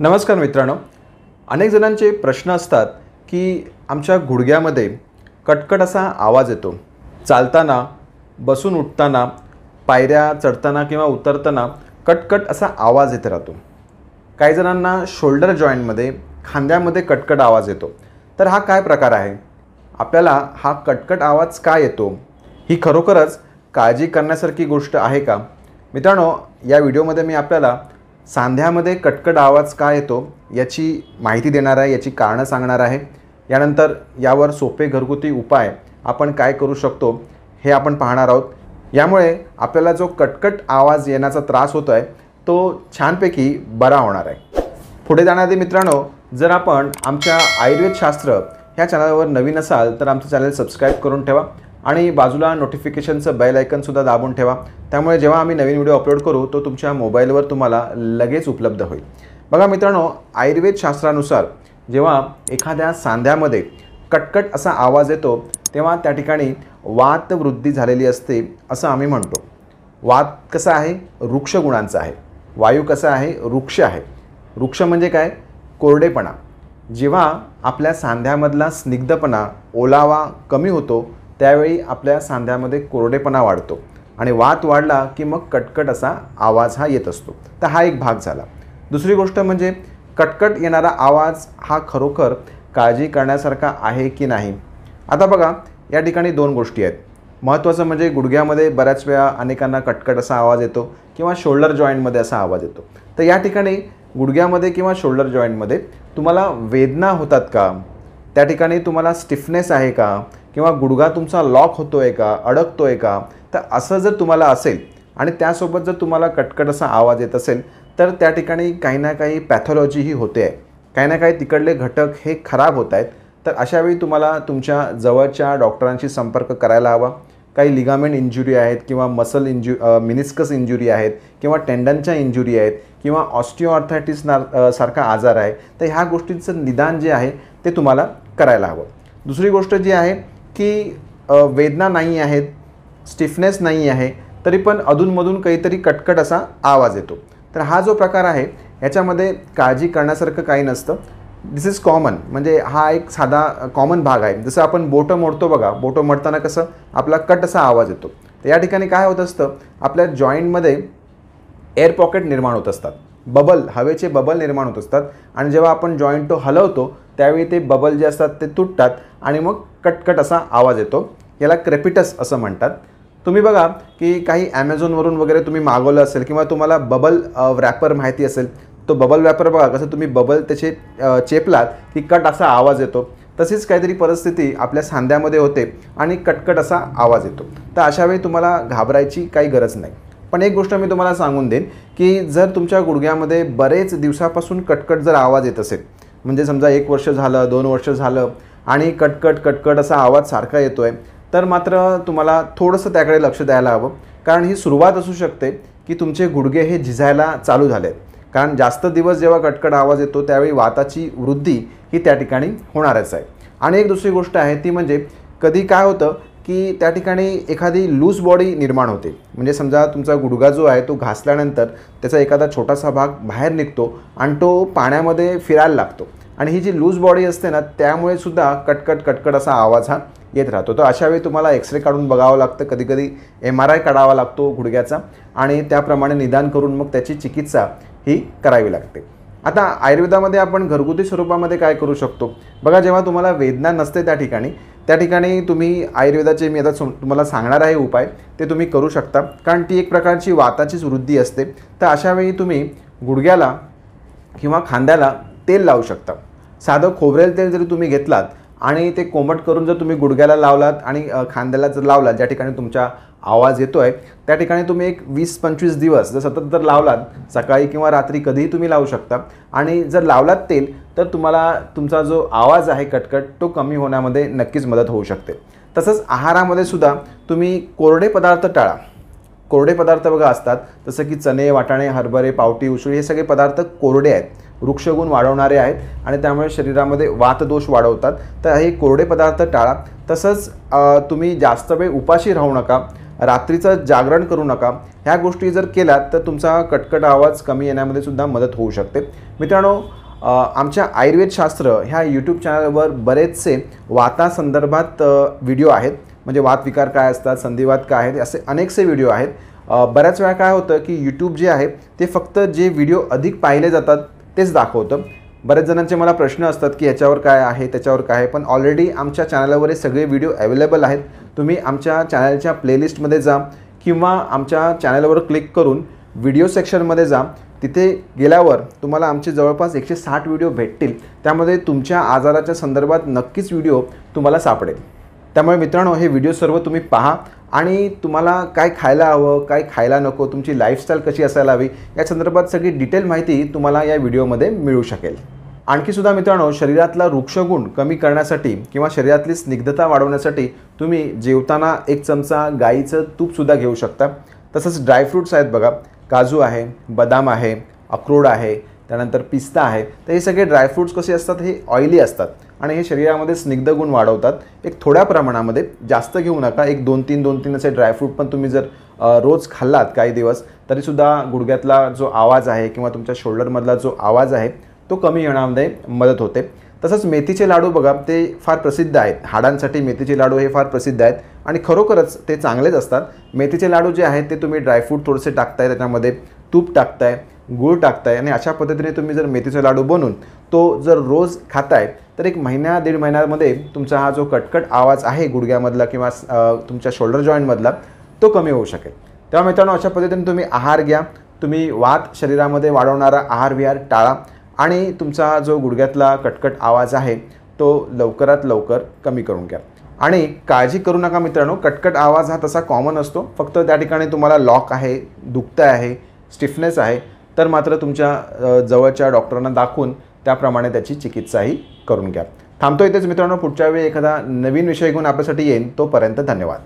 नमस्कार मित्रांनो. अनेक जणांचे प्रश्न असतात की आमच्या गुडघ्यामध्ये कटकट असा आवाज येतो. चालताना बसून उठताना पायऱ्या चढताना किंवा उतरताना कटकट असा आवाज येत राहतो. काही जणांना शोल्डर जॉईंटमध्ये खांद्यामध्ये कटकट आवाज येतो. तर हा काय प्रकार आहे? आपल्याला हा कटकट आवाज का येतो? ही खरोखरच काळजी करण्यासारखी गोष्ट आहे का? मित्रांनो या व्हिडिओमध्ये मी आपल्याला सांध्यामध्ये कटकट आवाज का येतो याची माहिती देणार आहे याची कारणं सांगणार आहे. यानंतर यावर सोपे घरगुती उपाय आपण काय करू शकतो हे आपण पाहणार आहोत. यामुळे आपल्याला जो कटकट आवाज येण्याचा त्रास होतो आहे तो छानपैकी बरा होणार आहे. पुढे जाण्याआधी मित्रांनो जर आपण आमच्या आयुर्वेदशास्त्र ह्या चॅनलवर नवीन असाल तर आमचं चॅनल सबस्क्राईब करून ठेवा. आणि बाजूला नोटिफिकेशनचं बेल आयकनसुद्धा दाबून ठेवा. त्यामुळे जेव्हा आम्ही नवीन व्हिडिओ अपलोड करू तो तुमच्या मोबाईलवर तुम्हाला लगेच उपलब्ध होईल. बघा मित्रांनो आयुर्वेद शास्त्रानुसार जेव्हा एखाद्या सांध्यामध्ये कटकट असा आवाज येतो तेव्हा त्या ठिकाणी वात वृद्धी झालेली असते असं आम्ही म्हणतो. वात कसा आहे? वृक्ष गुणांचा आहे. वायू कसा आहे? वृक्ष आहे. वृक्ष म्हणजे काय? कोरडेपणा. जेव्हा आपल्या सांध्यामधला स्निग्धपणा ओलावा कमी होतो त्यावेळी आपल्या सांध्यामध्ये कोरडेपणा वाढतो आणि वात वाढला की मग कटकट असा आवाज हा येत असतो. तर हा एक भाग झाला. दुसरी गोष्ट म्हणजे कटकट येणारा आवाज हा खरोखर काळजी करण्यासारखा आहे की नाही? आता बघा या ठिकाणी दोन गोष्टी आहेत. महत्त्वाचं म्हणजे गुडघ्यामध्ये बऱ्याच वेळा अनेकांना कटकट असा आवाज येतो किंवा शोल्डर जॉईंटमध्ये असा आवाज येतो. तर या ठिकाणी गुडघ्यामध्ये किंवा शोल्डर जॉईंटमध्ये तुम्हाला वेदना होतात का? त्या ठिकाणी तुम्हाला स्टिफनेस आहे का? किंवा गुडघा तुमचा लॉक होतो आहे का अडकतो आहे का तर असं जर तुम्हाला असेल आणि त्यासोबत जर तुम्हाला कटकट असा आवाज येत असेल तर त्या ठिकाणी काही ना काही पॅथॉलॉजीही होते. आहे काही ना काही तिकडले घटक हे खराब होत आहेत. तर अशावेळी तुम्हाला तुमच्या जवळच्या डॉक्टरांशी संपर्क करायला हवा. काही लिगामेंट इंजुरी आहेत किंवा मसल इंजु मिनिस्कस इंजुरी आहेत किंवा टेंडनच्या इंजुरी आहेत किंवा ऑस्टिओऑर्थायटिस ना सारखा आजार आहे. तर ह्या गोष्टींचं निदान जे आहे ते तुम्हाला करायला हवं. दुसरी गोष्ट जी आहे की वेदना नाही आहेत स्टिफनेस नाही आहे तरी पण अधूनमधून काहीतरी कटकट असा आवाज येतो. तर हा जो प्रकार आहे याच्यामध्ये काळजी करण्यासारखं काही नसतं. दिस इज कॉमन म्हणजे हा एक साधा कॉमन भाग आहे. जसं आपण बोटं मोडतो बघा बोटं मोडताना कसं आपला कट असा आवाज येतो. तर या ठिकाणी काय होत असतं आपल्या जॉईंटमध्ये एअर पॉकेट निर्माण होत असतात. बबल हवेचे बबल निर्माण होत असतात. आणि जेव्हा आपण जॉईंट तो हलवतो त्यावेळी ते बबल जे असतात ते तुटतात आणि मग कटकट असा आवाज येतो. याला क्रेपिटस असं म्हणतात. तुम्ही बघा की काही ॲमेझॉनवरून वगैरे तुम्ही मागवलं असेल किंवा तुम्हाला बबल रॅपर माहिती असेल तो बबल रॅपर बघा कसं तुम्ही बबल त्याचे चेपलात की कट असा आवाज येतो. तशीच काहीतरी परिस्थिती आपल्या सांध्यामध्ये होते आणि कटकट असा आवाज येतो. तर अशावेळी तुम्हाला घाबरायची काही गरज नाही. पण एक गोष्ट मी तुम्हाला सांगून देईन की जर तुमच्या गुडघ्यामध्ये बरेच दिवसापासून कटकट जर आवाज येत असेल म्हणजे समजा एक वर्ष झालं दोन वर्ष झालं आणि कटकट कटकट असा आवाज सारखा येतो आहे तर मात्र तुम्हाला थोडंसं त्याकडे लक्ष द्यायला हवं. कारण ही सुरुवात असू शकते की तुमचे गुडघे हे झिजायला चालू झाले कारण जास्त दिवस जेव्हा कटकट आवाज येतो त्यावेळी वाताची वृद्धी ही त्या ठिकाणी होणारच आहे. आणि एक दुसरी गोष्ट आहे ती म्हणजे कधी काय होतं की त्या ठिकाणी एखादी लूज बॉडी निर्माण होते. म्हणजे समजा तुमचा गुडघा जो आहे तो घासल्यानंतर त्याचा एखादा छोटासा भाग बाहेर निघतो आणि तो पाण्यामध्ये फिरायला लागतो. आणि ही जी लूज बॉडी असते ना त्यामुळे सुद्धा कटकट कटकट असा आवाज हा येत राहतो. तर अशावेळी तुम्हाला एक्सरे काढून बघावं लागतं. कधीकधी एम आर आय काढावा लागतो गुडघ्याचा आणि त्याप्रमाणे निदान करून मग त्याची चिकित्सा ही करावी लागते. आता आयुर्वेदामध्ये आपण घरगुती स्वरूपामध्ये काय करू शकतो? बघा जेव्हा तुम्हाला वेदना नसते त्या ठिकाणी त्या ठिकाणी तुम्ही आयुर्वेदाचे मी आता तुम्हाला सांगणार आहे उपाय ते तुम्ही करू शकता. कारण ती एक प्रकारची वाताचीच वृद्धी असते. तर अशावेळी तुम्ही गुडघ्याला किंवा खांद्याला तेल लावू शकता. साधं खोबरेल तेल जरी तुम्ही घेतलात आणि ते कोमट करून जर तुम्ही गुडघ्याला लावलात आणि खांद्याला जर लावलात ज्या ठिकाणी तुमच्या आवाज येतो आहे त्या ठिकाणी तुम्ही एक वीस पंचवीस दिवस जर सतत जर लावलात सकाळी किंवा रात्री कधीही तुम्ही लावू शकता. आणि जर लावलात तेल तर तुम्हाला तुमचा जो आवाज आहे कटकट तो कमी होण्यामध्ये नक्कीच मदत होऊ शकते. तसंच आहारामध्ये सुद्धा तुम्ही कोरडे पदार्थ टाळा. कोरडे पदार्थ बघा असतात जसं की चणे वाटाणे हरभरे पावटी उसळी हे सगळे पदार्थ कोरडे आहेत. वृक्षगुण वाढवणारे आहेत आणि त्यामुळे शरीरामध्ये वातदोष वाढवतात. तर हे कोरडे पदार्थ टाळा. तसंच तुम्ही जास्त वेळ उपाशी राहू नका. रात्रीचं जागरण करू नका. ह्या गोष्टी जर केल्यात तर तुमचा कटकट आवाज कमी येण्यामध्ये सुद्धा मदत होऊ शकते. मित्रांनो आमच्या आयुर्वेद शास्त्र ह्या यूट्यूब चॅनलवर बरेचसे वातासंदर्भात व्हिडिओ आहेत. म्हणजे वातविकार काय असतात संधिवात काय आहेत असे अनेकसे व्हिडिओ आहेत. बऱ्याच वेळा काय होतं की यूट्यूब जे आहे ते फक्त जे व्हिडिओ अधिक पाहिले जातात तेच दाखवतं. बऱ्याच जणांचे मला प्रश्न असतात की याच्यावर काय आहे त्याच्यावर काय आहे पण ऑलरेडी आमच्या चॅनलवर हे सगळे व्हिडिओ अवेलेबल आहेत. तुम्ही आमच्या चॅनलच्या प्लेलिस्टमध्ये जा किंवा आमच्या चॅनलवर क्लिक करून व्हिडिओ सेक्शनमध्ये जा. तिथे गेल्यावर तुम्हाला आमचे जवळपास एकशे साठ व्हिडिओ भेटतील. त्यामध्ये तुमच्या आजाराच्या संदर्भात नक्कीच व्हिडिओ तुम्हाला सापडेल. त्यामुळे मित्रांनो हे व्हिडिओ सर्व तुम्ही पहा आणि तुम्हाला काय खायला हवं काय खायला नको तुमची लाईफस्टाईल कशी असायला हवी या संदर्भात सगळी डिटेल माहिती तुम्हाला या व्हिडिओमध्ये मिळू शकेल. आणखी सुद्धा मित्रांनो शरीरातला वृक्षगुण कमी करण्यासाठी किंवा शरीरातली स्निग्धता वाढवण्यासाठी तुम्ही जेवताना एक चमचा गाईचं तूपसुद्धा घेऊ शकता. तसंच ड्रायफ्रूट्स आहेत बघा. काजू आहे बदाम आहे अक्रोड आहे त्यानंतर पिस्ता आहे. तर हे सगळे ड्रायफ्रूट्स कसे असतात? हे ऑइली असतात आणि हे शरीरामध्ये स्निग्ध गुण वाढवतात. एक थोड्या प्रमाणामध्ये जास्त घेऊ नका. एक दोन तीन दोन तीन असे ड्रायफ्रूट पण तुम्ही जर रोज खाल्लात काही दिवस तरीसुद्धा गुडघ्यातला जो आवाज आहे किंवा तुमच्या शोल्डरमधला जो आवाज आहे तो कमी येण्यामध्ये मदत होते. तसंच मेथीचे लाडू बघा ते फार प्रसिद्ध आहेत. हाडांसाठी मेथीचे लाडू हे फार प्रसिद्ध आहेत. आणि खरोखरच ते चांगलेच असतात. मेथीचे लाडू जे आहेत ते तुम्ही ड्रायफ्रूट थोडेसे टाकताय त्याच्यामध्ये तूप टाकताय गूळ टाकताय आणि अशा पद्धतीने तुम्ही जर मेथीचा लाडू बनवून तो जर रोज खाताय तर एक महिन्या दीड महिन्यामध्ये तुमचा हा जो कटकट आवाज आहे गुडघ्यामधला किंवा तुमच्या शोल्डर जॉईंटमधला तो कमी होऊ शकेल. तेव्हा मित्रांनो अशा पद्धतीने तुम्ही आहार घ्या. तुम्ही वात शरीरामध्ये वाढवणारा आहार विहार टाळा. आणि तुमचा जो गुडघ्यातला कटकट आवाज आहे तो लवकरात लवकर कमी करून घ्या. आणि काळजी करू नका मित्रांनो कटकट आवाज हा तसा कॉमन असतो. फक्त त्या ठिकाणी तुम्हाला लॉक आहे दुखतं आहे स्टिफनेस आहे तर मात्र तुमच्या जवळच्या डॉक्टरांना दाखवून त्याप्रमाणे त्याची चिकित्साही करून घ्या. थांबतो इथेच मित्रांनो पुढच्या वेळी एखादा नवीन विषय घेऊन आपल्यासाठी येईन तोपर्यंत धन्यवाद.